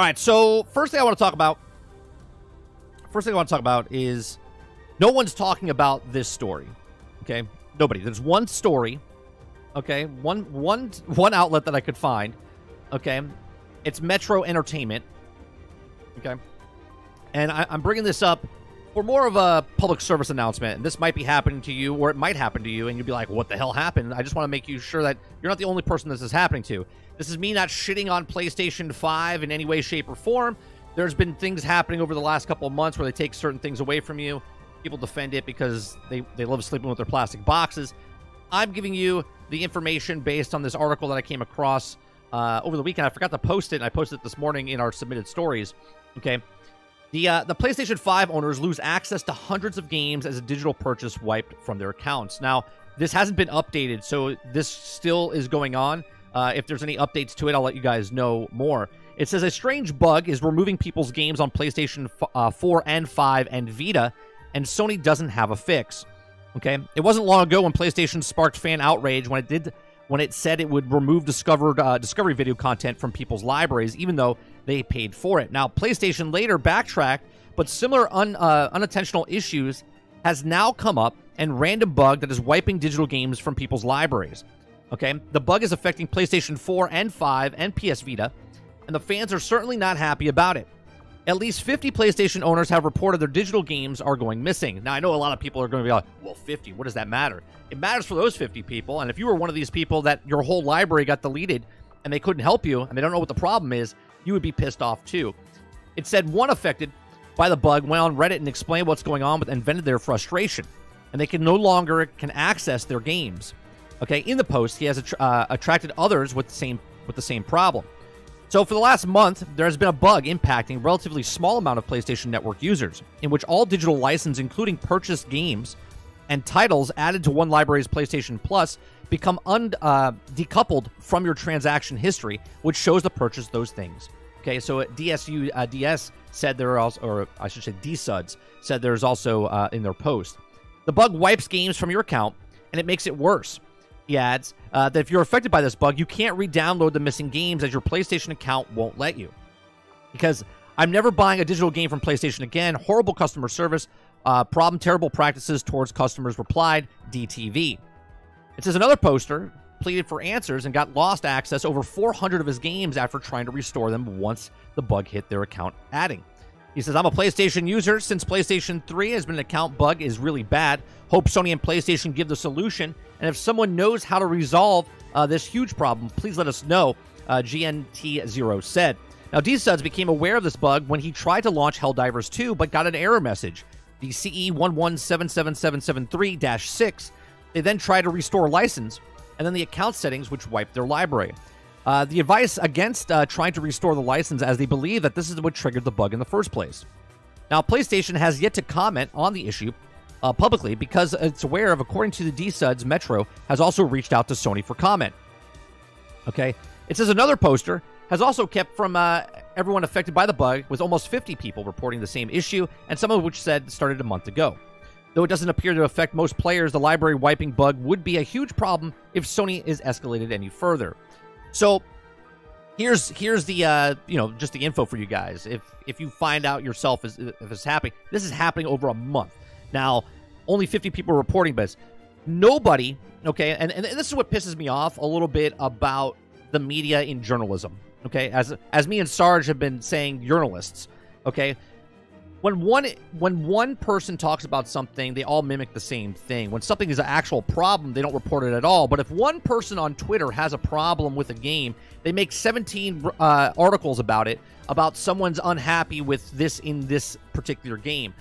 All right, so first thing I want to talk about, first thing I want to talk about is no one's talking about this story. Okay, nobody. There's one story. Okay, one one one outlet that I could find. Okay, it's Metro Entertainment. Okay, and I, I'm bringing this up for more of a public service announcement, and this might be happening to you, or it might happen to you, and you'd be like, "What the hell happened?" I just want to make you sure that you're not the only person this is happening to. This is me not shitting on PlayStation 5 in any way, shape, or form. There's been things happening over the last couple of months where they take certain things away from you. People defend it because they, they love sleeping with their plastic boxes. I'm giving you the information based on this article that I came across uh, over the weekend. I forgot to post it, and I posted it this morning in our submitted stories. Okay. The, uh, the PlayStation 5 owners lose access to hundreds of games as a digital purchase wiped from their accounts. Now, this hasn't been updated, so this still is going on. Uh, if there's any updates to it, I'll let you guys know more. It says a strange bug is removing people's games on PlayStation uh, 4 and 5 and Vita, and Sony doesn't have a fix. Okay, it wasn't long ago when PlayStation sparked fan outrage when it did when it said it would remove discovered uh, discovery video content from people's libraries, even though they paid for it. Now, PlayStation later backtracked, but similar un, uh, unintentional issues has now come up and random bug that is wiping digital games from people's libraries. Okay, the bug is affecting PlayStation 4 and 5 and PS Vita, and the fans are certainly not happy about it. At least 50 PlayStation owners have reported their digital games are going missing. Now, I know a lot of people are going to be like, well, 50, what does that matter? It matters for those 50 people. And if you were one of these people that your whole library got deleted and they couldn't help you and they don't know what the problem is, you would be pissed off too. It said one affected by the bug went on Reddit and explained what's going on with and vented their frustration. And they can no longer can access their games. Okay, in the post, he has uh, attracted others with the same with the same problem. So for the last month, there has been a bug impacting a relatively small amount of PlayStation Network users, in which all digital licenses, including purchased games and titles added to one library's PlayStation Plus, become un, uh, decoupled from your transaction history, which shows the purchase of those things. Okay, so DSU uh, DS said there are also, or I should say DSUDS said there's also uh, in their post. The bug wipes games from your account, and it makes it worse he adds uh, that if you're affected by this bug, you can't re download the missing games as your PlayStation account won't let you. Because I'm never buying a digital game from PlayStation again. Horrible customer service. Uh, problem, terrible practices towards customers replied, DTV. It says another poster pleaded for answers and got lost access over 400 of his games after trying to restore them once the bug hit their account, adding, he says, I'm a PlayStation user since PlayStation 3 has been an account bug is really bad. Hope Sony and PlayStation give the solution. And if someone knows how to resolve uh, this huge problem, please let us know, uh, GNT0 said. Now, DSuds became aware of this bug when he tried to launch Helldivers 2, but got an error message. The CE 1177773 6. They then tried to restore license, and then the account settings, which wiped their library. Uh, the advice against uh, trying to restore the license as they believe that this is what triggered the bug in the first place. Now, PlayStation has yet to comment on the issue uh, publicly because it's aware of, according to the DSUDS, Metro has also reached out to Sony for comment. Okay. It says another poster has also kept from uh, everyone affected by the bug, with almost 50 people reporting the same issue, and some of which said started a month ago. Though it doesn't appear to affect most players, the library wiping bug would be a huge problem if Sony is escalated any further. So here's here's the uh, you know just the info for you guys. If if you find out yourself is if it's happening, this is happening over a month. Now, only 50 people reporting this. Nobody, okay, and, and this is what pisses me off a little bit about the media in journalism. Okay, as as me and Sarge have been saying, journalists. Okay, when one when one person talks about something, they all mimic the same thing. When something is an actual problem, they don't report it at all. But if one person on Twitter has a problem with a game, they make 17 uh, articles about it, about someone's unhappy with this in this particular game.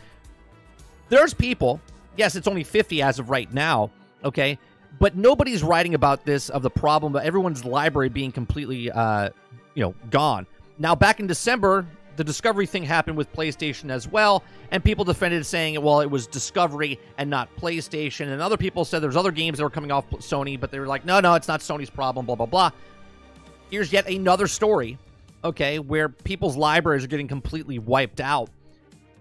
There's people. Yes, it's only 50 as of right now. Okay, but nobody's writing about this of the problem of everyone's library being completely, uh, you know, gone. Now, back in December, the Discovery thing happened with PlayStation as well, and people defended saying, well, it was Discovery and not PlayStation. And other people said there's other games that were coming off Sony, but they were like, no, no, it's not Sony's problem, blah, blah, blah. Here's yet another story, okay, where people's libraries are getting completely wiped out.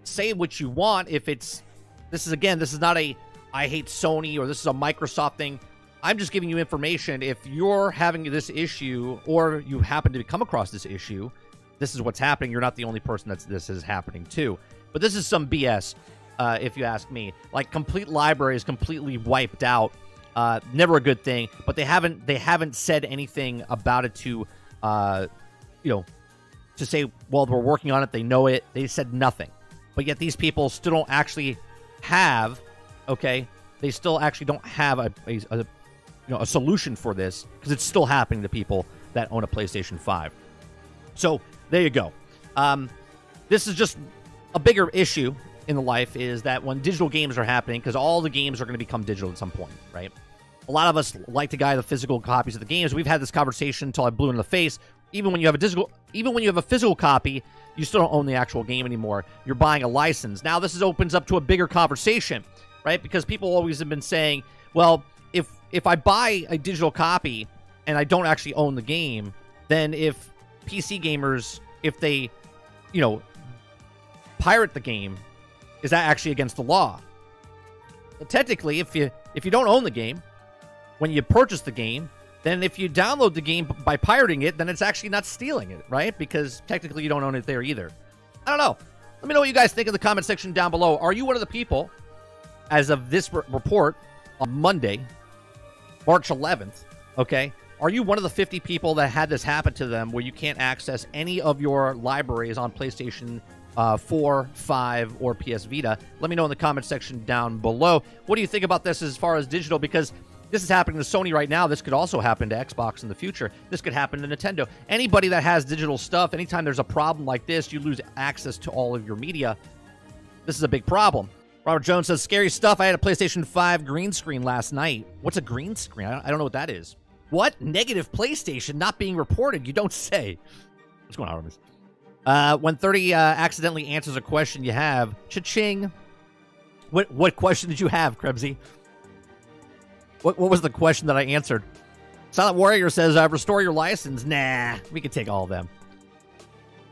Say what you want if it's, this is again, this is not a I hate Sony or this is a Microsoft thing. I'm just giving you information. If you're having this issue or you happen to come across this issue, this is what's happening. You're not the only person that's this is happening to. But this is some BS, uh, if you ask me. Like complete libraries completely wiped out. Uh, never a good thing. But they haven't they haven't said anything about it to, uh, you know, to say well we're working on it. They know it. They said nothing. But yet these people still don't actually have, okay, they still actually don't have a, a, a you know a solution for this because it's still happening to people that own a PlayStation 5. So there you go. Um, this is just a bigger issue in the life is that when digital games are happening, because all the games are going to become digital at some point, right? A lot of us like to buy the physical copies of the games. We've had this conversation until I blew in the face. Even when you have a digital, even when you have a physical copy, you still don't own the actual game anymore. You're buying a license. Now this is, opens up to a bigger conversation, right? Because people always have been saying, well, if if I buy a digital copy and I don't actually own the game, then if PC gamers, if they, you know, pirate the game, is that actually against the law? Technically, if you if you don't own the game, when you purchase the game, then if you download the game by pirating it, then it's actually not stealing it, right? Because technically you don't own it there either. I don't know. Let me know what you guys think in the comment section down below. Are you one of the people, as of this report on Monday, March 11th, okay? Are you one of the 50 people that had this happen to them where you can't access any of your libraries on PlayStation uh, 4, 5, or PS Vita? Let me know in the comment section down below. What do you think about this as far as digital? Because this is happening to Sony right now. This could also happen to Xbox in the future. This could happen to Nintendo. Anybody that has digital stuff, anytime there's a problem like this, you lose access to all of your media. This is a big problem. Robert Jones says, scary stuff. I had a PlayStation 5 green screen last night. What's a green screen? I don't know what that is. What? Negative PlayStation not being reported? You don't say. What's going on, Artemis? Uh, when 30 uh, accidentally answers a question you have, cha-ching. What, what question did you have, Krebsy? What, what was the question that I answered? Silent Warrior says, uh, restore your license. Nah, we can take all of them.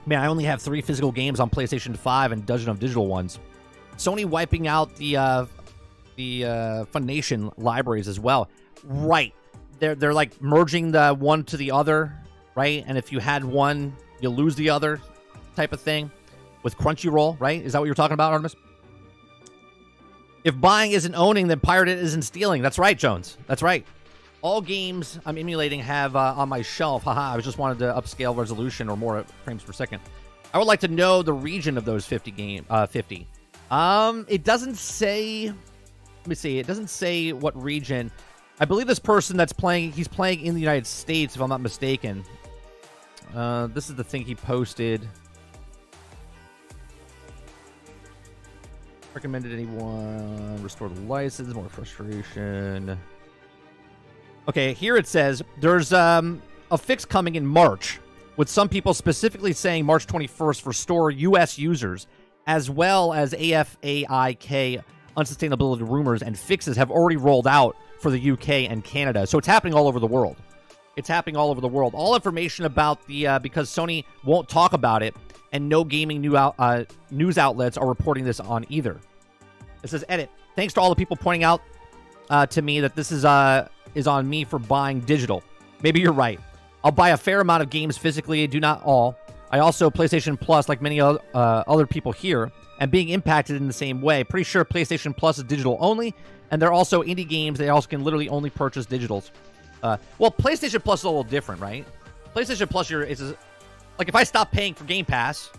Man, I only have three physical games on PlayStation 5 and dozen of digital ones. Sony wiping out the uh, the uh, Funimation libraries as well. Right. They're, they're like merging the one to the other, right? And if you had one, you lose the other type of thing with Crunchyroll, right? Is that what you're talking about, Artemis? If buying isn't owning, then pirate isn't stealing. That's right, Jones. That's right. All games I'm emulating have uh, on my shelf. Haha, I just wanted to upscale resolution or more frames per second. I would like to know the region of those 50 game uh, 50. Um, it doesn't say. Let me see. It doesn't say what region. I believe this person that's playing, he's playing in the United States, if I'm not mistaken. Uh, this is the thing he posted. Recommended anyone restore the license, more frustration. Okay, here it says there's um, a fix coming in March, with some people specifically saying March 21st for store U.S. users, as well as AFAIK unsustainability rumors and fixes have already rolled out for the UK and Canada. So it's happening all over the world. It's happening all over the world. All information about the uh, because Sony won't talk about it and no gaming new out, uh, news outlets are reporting this on either. It says, edit. Thanks to all the people pointing out uh, to me that this is uh, is on me for buying digital. Maybe you're right. I'll buy a fair amount of games physically, do not all. I also PlayStation Plus, like many uh, other people here, and being impacted in the same way. Pretty sure PlayStation Plus is digital only, and they're also indie games. They also can literally only purchase digitals. Uh, well, PlayStation Plus is a little different, right? PlayStation Plus, is like if I stop paying for Game Pass,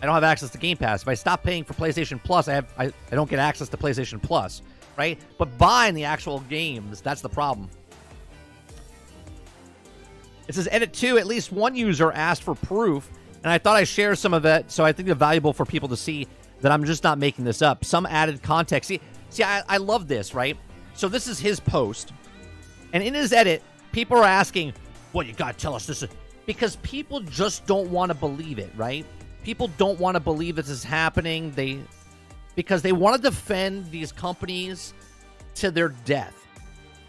I don't have access to Game Pass. If I stop paying for PlayStation Plus, I have I, I don't get access to PlayStation Plus, right? But buying the actual games, that's the problem. It says edit two. At least one user asked for proof, and I thought I share some of it, so I think it's valuable for people to see that I'm just not making this up. Some added context. See, see, I, I love this, right? So this is his post, and in his edit, people are asking, "Well, you gotta tell us this," because people just don't want to believe it, right? People don't want to believe this is happening. They because they want to defend these companies to their death,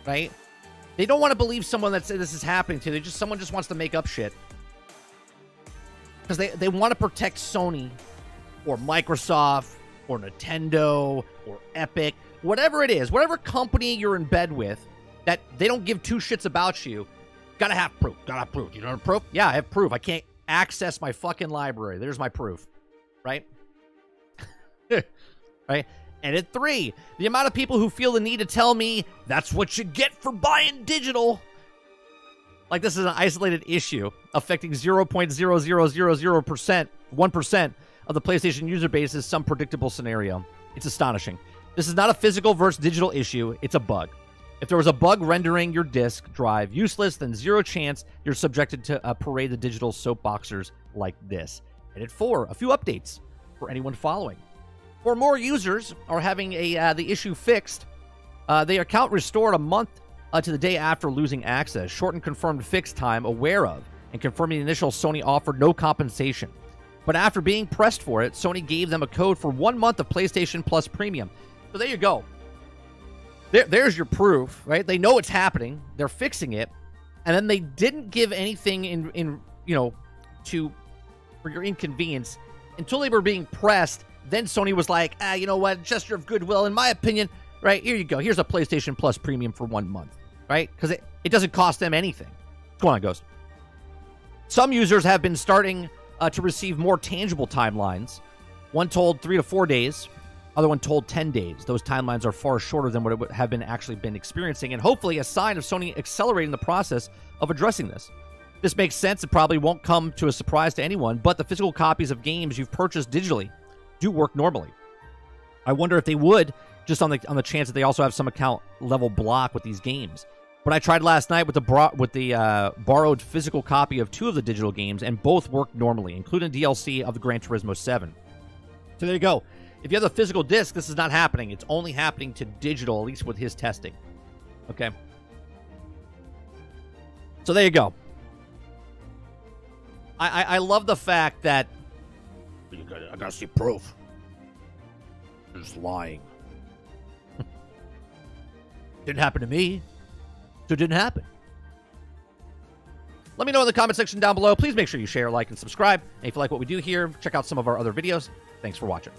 right? They don't want to believe someone that said this is happening to. They just someone just wants to make up shit because they they want to protect Sony or Microsoft or Nintendo or Epic, whatever it is, whatever company you're in bed with that they don't give two shits about you. Gotta have proof. Gotta have proof. You have proof? Yeah, I have proof. I can't access my fucking library. There's my proof, right? right? And at three, the amount of people who feel the need to tell me that's what you get for buying digital. Like this is an isolated issue affecting 0.0000%, 1% of the PlayStation user base is some predictable scenario. It's astonishing. This is not a physical versus digital issue, it's a bug. If there was a bug rendering your disk drive useless, then zero chance you're subjected to a parade of digital soapboxers like this. At four, a few updates for anyone following. For more users are having a uh, the issue fixed, uh, the account restored a month uh, to the day after losing access. Shortened confirmed fix time aware of and confirming the initial Sony offered no compensation. But after being pressed for it, Sony gave them a code for one month of PlayStation Plus Premium. So there you go. There, there's your proof, right? They know it's happening. They're fixing it, and then they didn't give anything in, in you know, to for your inconvenience until they were being pressed. Then Sony was like, ah, you know what? Gesture of goodwill, in my opinion, right? Here you go. Here's a PlayStation Plus Premium for one month, right? Because it, it doesn't cost them anything. Going on, Ghost? Some users have been starting uh, to receive more tangible timelines. One told three to four days, other one told 10 days. Those timelines are far shorter than what it would have been actually been experiencing, and hopefully a sign of Sony accelerating the process of addressing this. This makes sense. It probably won't come to a surprise to anyone, but the physical copies of games you've purchased digitally do work normally. I wonder if they would, just on the on the chance that they also have some account level block with these games. But I tried last night with the bro- with the uh, borrowed physical copy of two of the digital games, and both worked normally, including DLC of the Gran Turismo 7. So there you go. If you have the physical disc, this is not happening. It's only happening to digital, at least with his testing. Okay. So there you go. I I, I love the fact that gotta, I gotta see proof. You're just lying. Didn't happen to me. So it didn't happen. Let me know in the comment section down below. Please make sure you share, like, and subscribe. And if you like what we do here, check out some of our other videos. Thanks for watching.